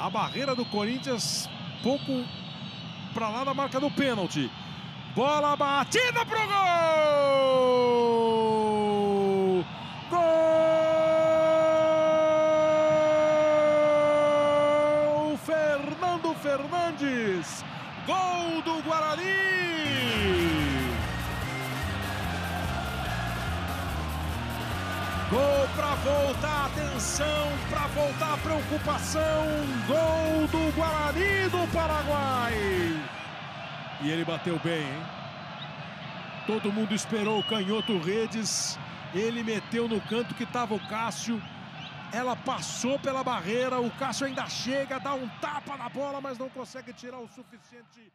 A barreira do Corinthians, pouco para lá da marca do pênalti. Bola batida pro gol! Gol! Fernando Fernandes! Gol do Guarani! Gol para voltar a atenção, preocupação. Gol do Guarani do Paraguai. E ele bateu bem, hein? Todo mundo esperou o canhoto Redes. Ele meteu no canto que estava o Cássio. Ela passou pela barreira. O Cássio ainda chega, dá um tapa na bola, mas não consegue tirar o suficiente.